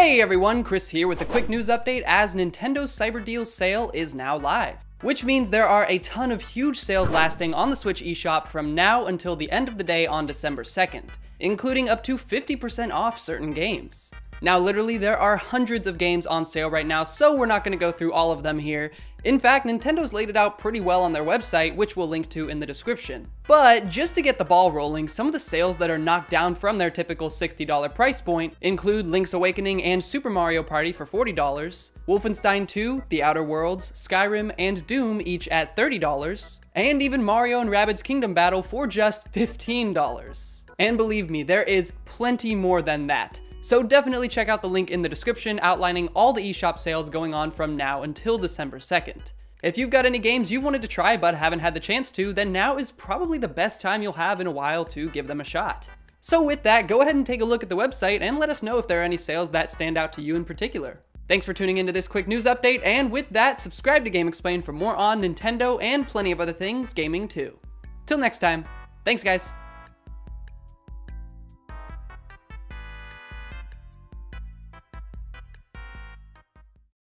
Hey everyone, Chris here with a quick news update as Nintendo's Cyber Deals sale is now live. Which means there are a ton of huge sales lasting on the Switch eShop from now until the end of the day on December 2nd, including up to 50% off certain games. Now literally there are hundreds of games on sale right now, so we're not going to go through all of them here. In fact, Nintendo's laid it out pretty well on their website, which we'll link to in the description. But just to get the ball rolling, some of the sales that are knocked down from their typical $60 price point include Link's Awakening and Super Mario Party for $40, Wolfenstein 2, The Outer Worlds, Skyrim, and Doom each at $30, and even Mario and Rabbids Kingdom Battle for just $15. And believe me, there is plenty more than that. So definitely check out the link in the description outlining all the eShop sales going on from now until December 2nd. If you've got any games you've wanted to try but haven't had the chance to, then now is probably the best time you'll have in a while to give them a shot. So with that, go ahead and take a look at the website and let us know if there are any sales that stand out to you in particular. Thanks for tuning into this quick news update, and with that, subscribe to GameXplain for more on Nintendo and plenty of other things gaming too. Till next time, thanks guys!